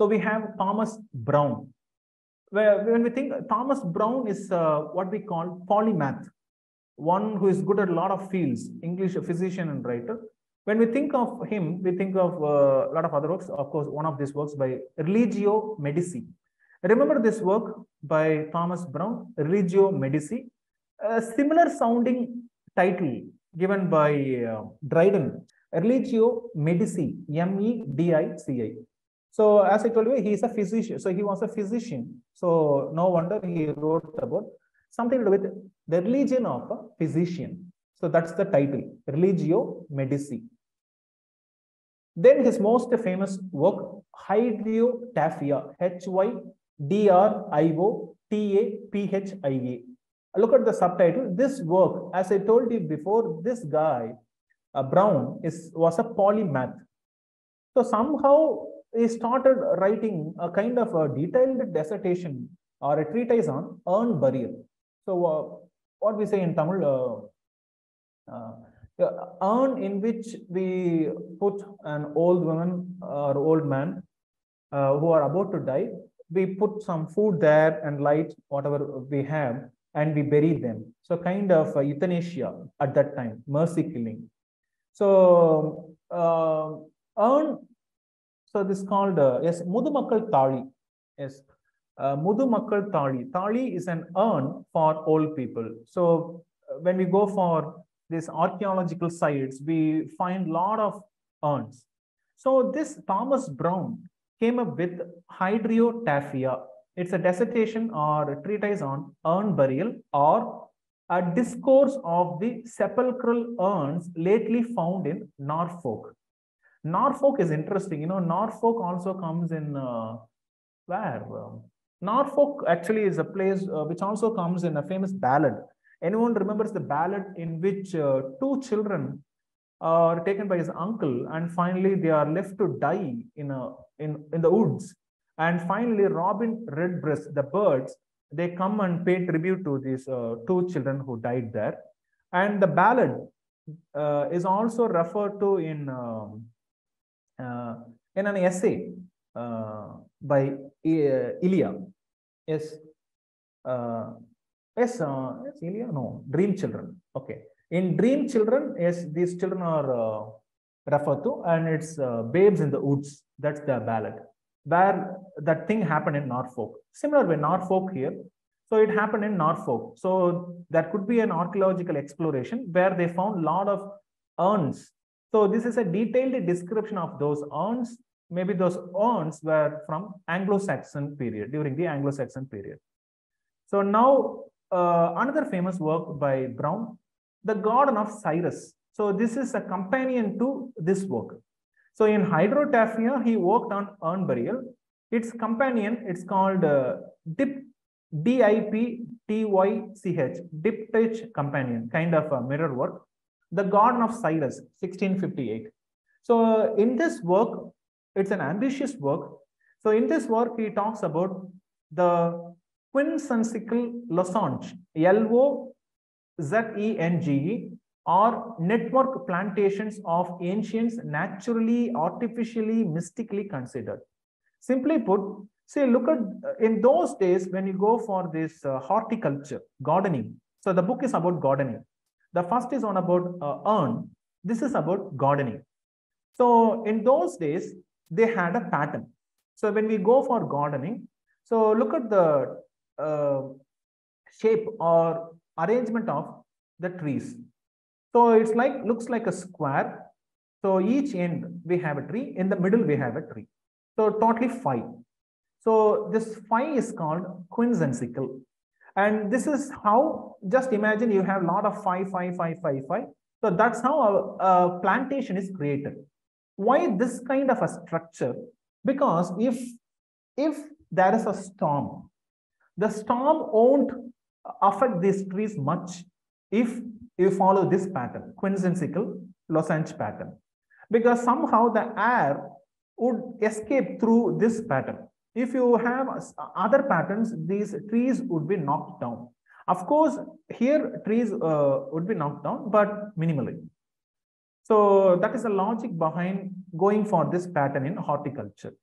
So we have Thomas Browne. Where when we think Thomas Browne is uh, what we call polymath, one who is good at a lot of fields, English physician and writer. When we think of him, we think of uh, a lot of other works. Of course, one of these works by Religio Medici. Remember this work by Thomas Browne, Religio Medici, a similar sounding title given by uh, Dryden, Religio Medici, M-E-D-I-C-I. So as I told you, he is a physician. So he was a physician. So no wonder he wrote about something to do with the religion of a physician. So that's the title, Religio Medici. Then his most famous work, Hydriotaphia, H-Y-D-R-I-O-T-A-P-H-I-A. Look at the subtitle. This work, as I told you before, this guy, uh, Browne, is was a polymath. So somehow he started writing a kind of a detailed dissertation or a treatise on urn burial. So uh, what we say in Tamil, uh, uh, urn in which we put an old woman or old man uh, who are about to die, we put some food there and light, whatever we have, and we bury them. So kind of uh, euthanasia at that time, mercy killing. So uh, urn so this is called, uh, yes, Mudumakkal Tali. Yes, uh, Mudumakkal Tali. Tali is an urn for old people. So uh, when we go for these archaeological sites, we find a lot of urns. So this Thomas Browne came up with Hydriotaphia. It's a dissertation or a treatise on urn burial or a discourse of the sepulchral urns lately found in Norfolk. Norfolk is interesting. You know, Norfolk also comes in uh, where? Um, Norfolk actually is a place uh, which also comes in a famous ballad. Anyone remembers the ballad in which uh, two children are taken by his uncle and finally they are left to die in a in, in the woods. And finally, Robin Redbreast, the birds, they come and pay tribute to these uh, two children who died there. And the ballad uh, is also referred to in um, Uh, in an essay uh, by uh, Elia. Yes. yes, uh, yes, uh, Elia? No, Dream Children. Okay. In Dream Children, yes, these children are referred to, and it's Babes in the Woods. That's the ballad where that thing happened in Norfolk. Similar way, Norfolk here. So it happened in Norfolk. So that could be an archaeological exploration where they found a lot of urns so this is a detailed description of those urns. Maybe those urns were from Anglo-Saxon period, during the Anglo-Saxon period. So now uh, another famous work by Browne, The Garden of Cyrus. So this is a companion to this work. So in Hydriotaphia, he worked on urn burial. Its companion, it's called uh, Dip, D-I-P-T-Y-C-H, Diptych companion, kind of a mirror work the Garden of Cyrus, 1658. So in this work, it's an ambitious work. So in this work, he talks about the quincuncial lozenge, L-O-Z-E-N-G-E, or network plantations of ancients naturally, artificially, mystically considered. Simply put, see, look at in those days when you go for this uh, horticulture, gardening. So the book is about gardening. The first is on about uh, urn. This is about gardening. So in those days, they had a pattern. So when we go for gardening, so look at the uh, shape or arrangement of the trees. So it's like, looks like a square. So each end we have a tree, in the middle we have a tree. So totally five. So this five is called quincuncial. And this is how, just imagine you have a lot of five, five, five, five, five. So that's how a, a plantation is created. Why this kind of a structure? Because if, if there is a storm, the storm won't affect these trees much if you follow this pattern, quincuncial lozenge pattern. Because somehow the air would escape through this pattern. If you have other patterns, these trees would be knocked down. Of course, here trees uh, would be knocked down, but minimally. So that is the logic behind going for this pattern in horticulture.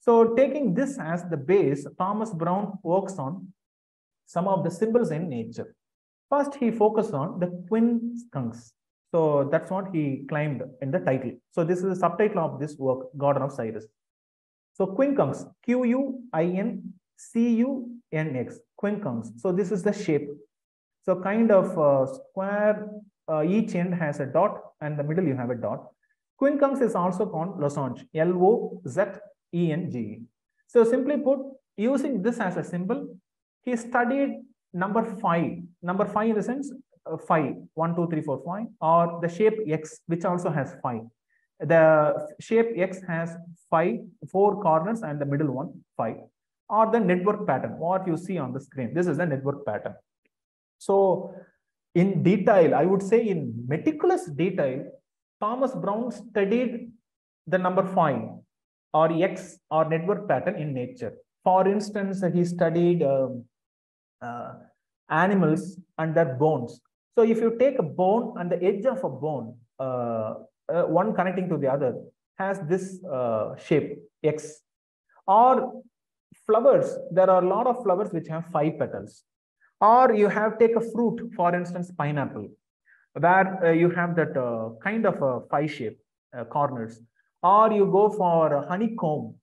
So taking this as the base, Thomas Browne works on some of the symbols in nature. First, he focused on the quincunx. So that's what he claimed in the title. So this is the subtitle of this work, Garden of Cyrus. So quincunx, Q-U-I-N-C-U-N-X, quincunx. So this is the shape. So kind of uh, square, uh, each end has a dot and the middle you have a dot. Quincunx is also called lozenge, L-O-Z-E-N-G. So simply put, using this as a symbol, he studied number five, number five in the sense uh, five, one, two, three, four, five, or the shape X, which also has five. The shape X has five, four corners and the middle one, five, or the network pattern, what you see on the screen. This is the network pattern. So in detail, I would say in meticulous detail, Thomas Browne studied the number five or X or network pattern in nature. For instance, he studied um, uh, animals and their bones. So if you take a bone and the edge of a bone, uh, one connecting to the other, has this uh, shape X. Or flowers, there are a lot of flowers which have five petals. Or you have take a fruit, for instance, pineapple, where uh, you have that uh, kind of a five shape corners. Or you go for honeycomb,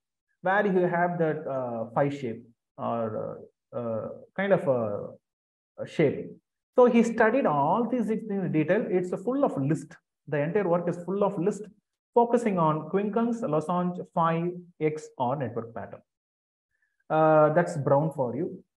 where you have that five shape or uh, kind of a, a, shape. So he studied all these things in detail. It's full of list. The entire work is full of list focusing on quincunx, lozenge, phi, X, or network pattern. Uh, that's brown for you.